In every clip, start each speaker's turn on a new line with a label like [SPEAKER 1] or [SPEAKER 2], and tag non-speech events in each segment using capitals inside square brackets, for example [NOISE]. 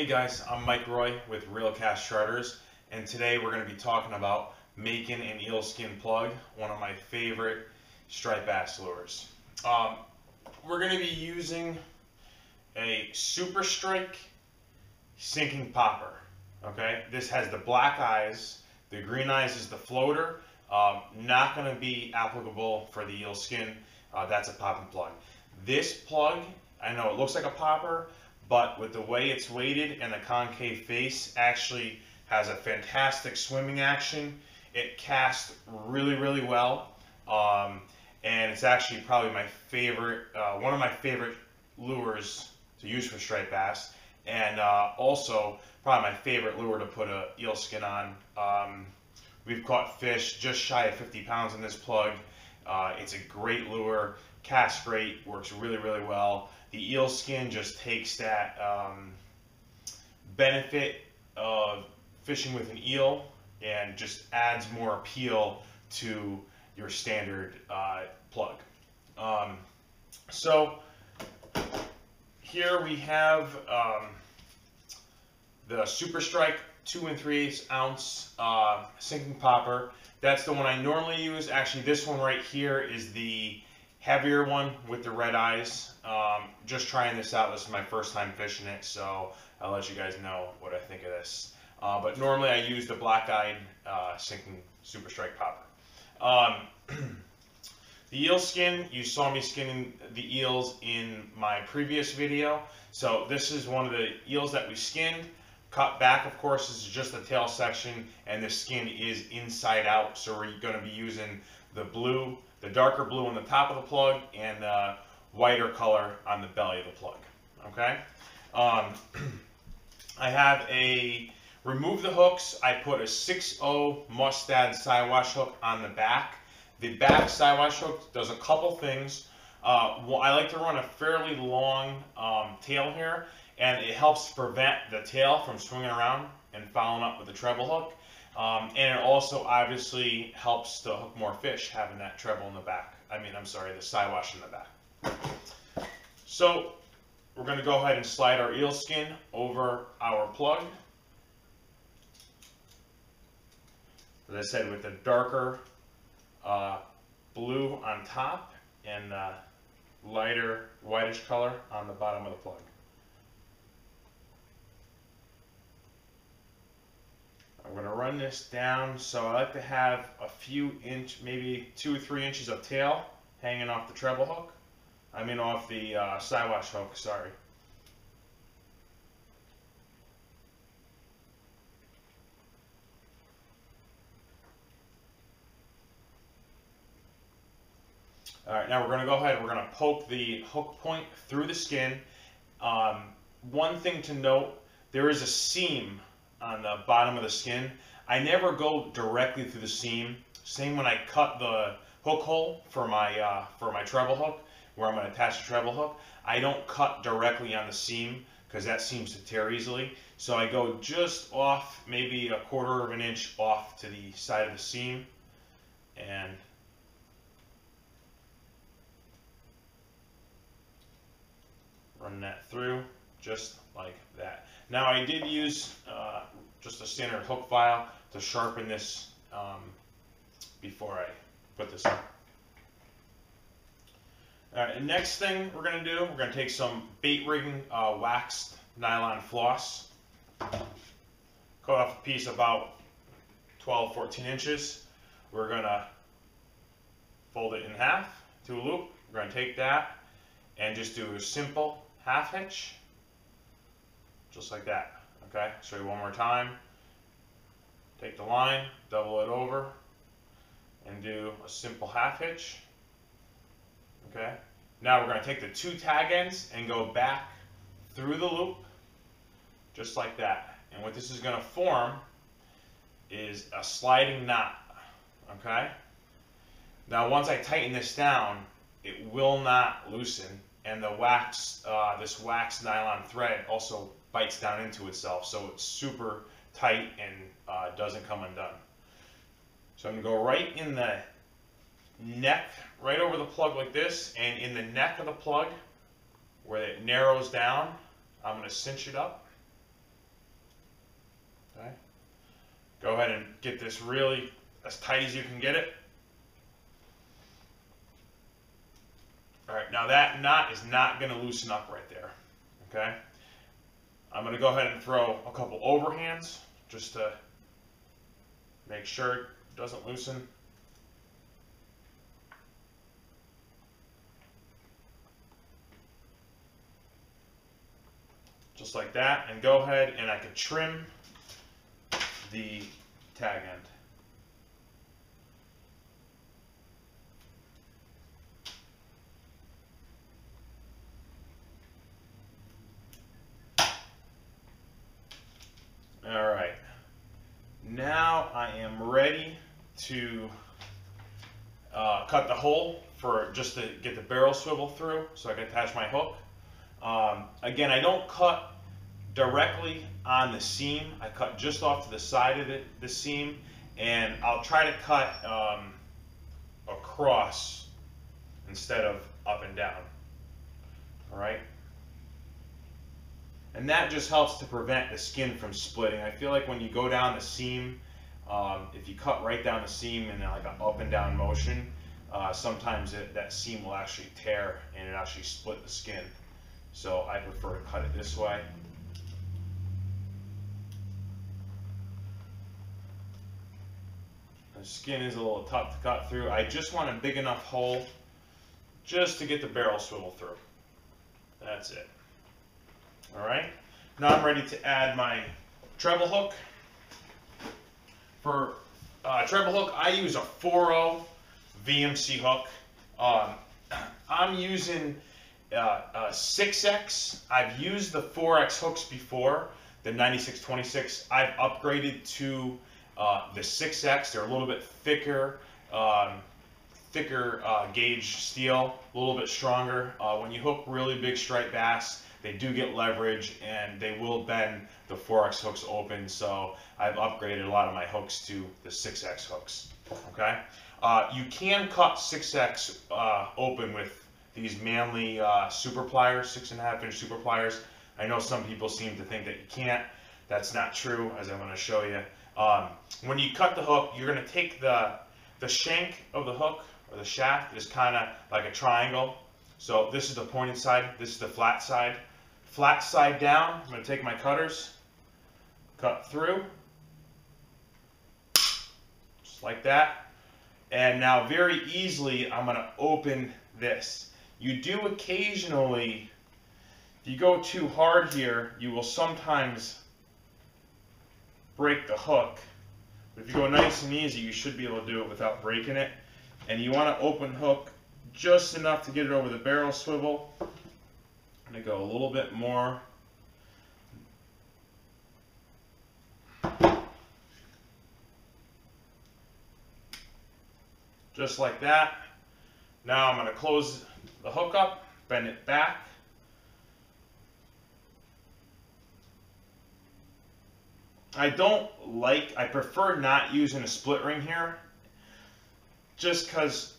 [SPEAKER 1] Hey guys, I'm Mike Roy with Reel Cast Charters, and today we're going to be talking about making an eel skin plug, one of my favorite striped bass lures. Um, we're going to be using a Super Strike sinking popper. Okay, this has the black eyes, the green eyes is the floater. Um, not going to be applicable for the eel skin. Uh, that's a popping plug. This plug, I know it looks like a popper, but with the way it's weighted and the concave face actually has a fantastic swimming action. It casts really, really well. Um, and it's actually probably my favorite, uh, one of my favorite lures to use for striped bass. And uh, also probably my favorite lure to put a eel skin on. Um, we've caught fish just shy of 50 pounds in this plug. Uh, it's a great lure, casts great, works really, really well the eel skin just takes that um, benefit of fishing with an eel and just adds more appeal to your standard uh, plug. Um, so here we have um, the Super Strike 2 and 3 ounce uh, sinking popper. That's the one I normally use. Actually, this one right here is the heavier one with the red eyes. Um, just trying this out. This is my first time fishing it, so I'll let you guys know what I think of this. Uh, but normally I use the black-eyed uh, sinking super strike popper. Um, [CLEARS THROAT] the eel skin, you saw me skinning the eels in my previous video. So this is one of the eels that we skinned. Cut back, of course, this is just the tail section, and the skin is inside out. So we're going to be using the blue the darker blue on the top of the plug and the whiter color on the belly of the plug. Okay. Um, [CLEARS THROAT] I have a remove the hooks. I put a 6.0 Mustad Siwash hook on the back. The back Siwash hook does a couple things. Uh, I like to run a fairly long um, tail here, and it helps prevent the tail from swinging around and fouling up with the treble hook. Um, and it also obviously helps to hook more fish having that treble in the back. I mean, I'm sorry, the Siwash in the back. So we're going to go ahead and slide our eel skin over our plug. As I said, with the darker uh, blue on top and uh, lighter whitish color on the bottom of the plug. I'm going to run this down, so I like to have a few inch, maybe two or three inches of tail hanging off the treble hook. I mean off the uh, Siwash hook, sorry. All right, now we're going to go ahead, we're going to poke the hook point through the skin. Um, one thing to note, there is a seam on the bottom of the skin. I never go directly through the seam. Same when I cut the hook hole for my uh, for my treble hook, where I'm going to attach the treble hook. I don't cut directly on the seam because that seems to tear easily. So I go just off, maybe a quarter of an inch off to the side of the seam, and run that through just like that. Now I did use uh, just a standard hook file to sharpen this um, before I put this on. Alright, the next thing we're going to do, we're going to take some bait rigging uh, waxed nylon floss, cut off a piece about 12, 14 inches. We're going to fold it in half to a loop. We're going to take that and just do a simple half hitch just like that. Okay, show you one more time. Take the line, double it over, and do a simple half hitch. Okay, now we're going to take the two tag ends and go back through the loop, just like that. And what this is going to form is a sliding knot. Okay, now once I tighten this down, it will not loosen and the wax, uh, this wax nylon thread also bites down into itself, so it's super tight and uh, doesn't come undone. So I'm going to go right in the neck, right over the plug like this, and in the neck of the plug, where it narrows down, I'm going to cinch it up Okay. Go ahead and get this really as tight as you can get it. All right, now that knot is not going to loosen up right there, okay? I'm going to go ahead and throw a couple overhands just to make sure it doesn't loosen. Just like that, and go ahead and I can trim the tag end. All right. Now I am ready to uh, cut the hole for just to get the barrel swivel through so I can attach my hook. Um, again, I don't cut directly on the seam. I cut just off to the side of the, the seam and I'll try to cut um, across instead of up and down. All right. And that just helps to prevent the skin from splitting. I feel like when you go down the seam, um, if you cut right down the seam in like an up and down motion, uh, sometimes it, that seam will actually tear and it actually split the skin. So I prefer to cut it this way. The skin is a little tough to cut through. I just want a big enough hole just to get the barrel swivel through. That's it. All right. Now I'm ready to add my treble hook. For uh, treble hook, I use a 4.0 VMC hook. Um, [CLEARS THROAT] I'm using uh, a 6X. I've used the 4X hooks before, the 9626. I've upgraded to uh, the 6X. They're a little bit thicker, um, thicker uh, gauge steel, a little bit stronger. Uh, when you hook really big striped bass, they do get leverage and they will bend the 4X hooks open. So I've upgraded a lot of my hooks to the 6X hooks. Okay. Uh, you can cut 6X uh, open with these manly uh, super pliers, six and a half inch super pliers. I know some people seem to think that you can't. That's not true, as I'm going to show you. Um, when you cut the hook, you're going to take the the shank of the hook or the shaft is kind of like a triangle. So this is the pointed side, this is the flat side. Flat side down, I'm going to take my cutters, cut through, just like that. And now very easily, I'm going to open this. You do occasionally, if you go too hard here, you will sometimes break the hook. But if you go nice and easy, you should be able to do it without breaking it. And you want to open hook just enough to get it over the barrel swivel. I'm going to go a little bit more. Just like that. Now I'm going to close the hook up, bend it back. I don't like, I prefer not using a split ring here. Just because,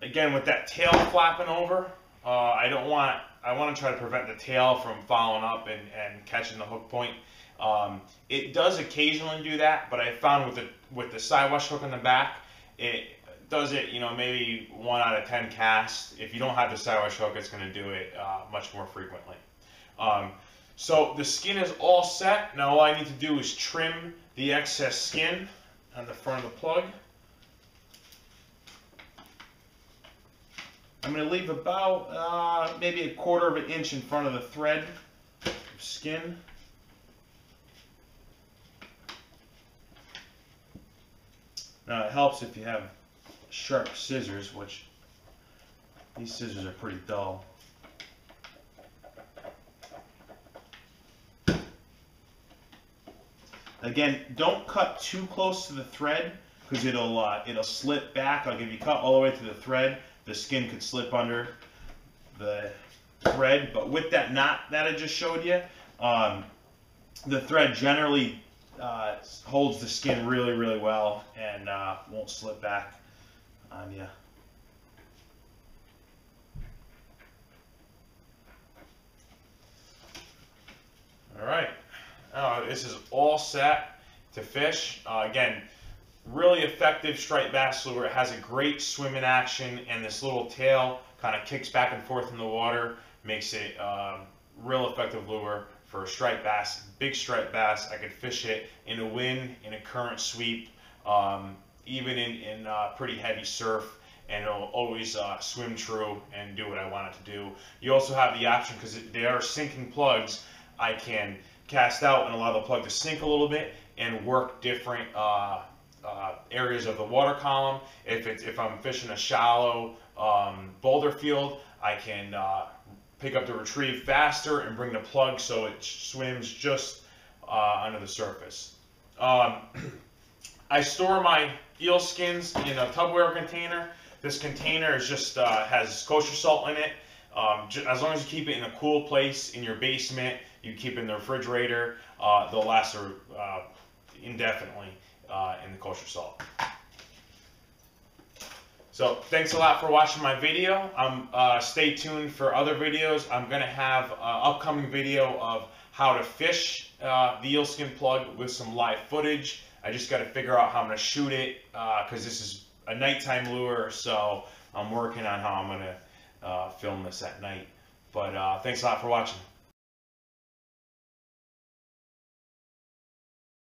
[SPEAKER 1] again, with that tail flapping over, uh, I don't want, I want to try to prevent the tail from following up and, and catching the hook point. Um, it does occasionally do that, but I found with the, with the Siwash hook in the back, it does it, you know, maybe one out of 10 casts. If you don't have the Siwash hook, it's going to do it uh, much more frequently. Um, so the skin is all set. Now all I need to do is trim the excess skin on the front of the plug. I'm going to leave about uh, maybe a quarter of an inch in front of the thread skin. Now it helps if you have sharp scissors, which these scissors are pretty dull. Again, don't cut too close to the thread because it'll uh, it'll slip back. Like if you cut all the way to the thread, the skin could slip under the thread. But with that knot that I just showed you, um, the thread generally uh, holds the skin really, really well and uh, won't slip back on you. All right. Uh, this is all set. to fish. Uh, again, really effective striped bass lure. It has a great swim in action, and this little tail kind of kicks back and forth in the water, makes it um, real effective lure for striped bass. Big striped bass, I could fish it in a wind, in a current sweep, um, even in, in uh, pretty heavy surf and it'll always uh, swim true and do what I want it to do. You also have the option, because they are sinking plugs, I can cast out and allow the plug to sink a little bit and work different uh, uh, areas of the water column. If it's if I'm fishing a shallow um, boulder field, I can uh, pick up the retrieve faster and bring the plug so it swims just uh, under the surface. Um, [CLEARS THROAT] I store my eel skins in a Tupperware container. This container is just uh, has kosher salt in it. Um, as long as you keep it in a cool place in your basement, you keep it in the refrigerator, uh, they'll last uh, indefinitely uh, in the kosher salt. So thanks a lot for watching my video. Um, uh, stay tuned for other videos. I'm going to have an upcoming video of how to fish uh, the eel skin plug with some live footage. I just got to figure out how I'm going to shoot it because this is a nighttime lure, so I'm working on how I'm going to uh, film this at night. But uh, thanks a lot for watching.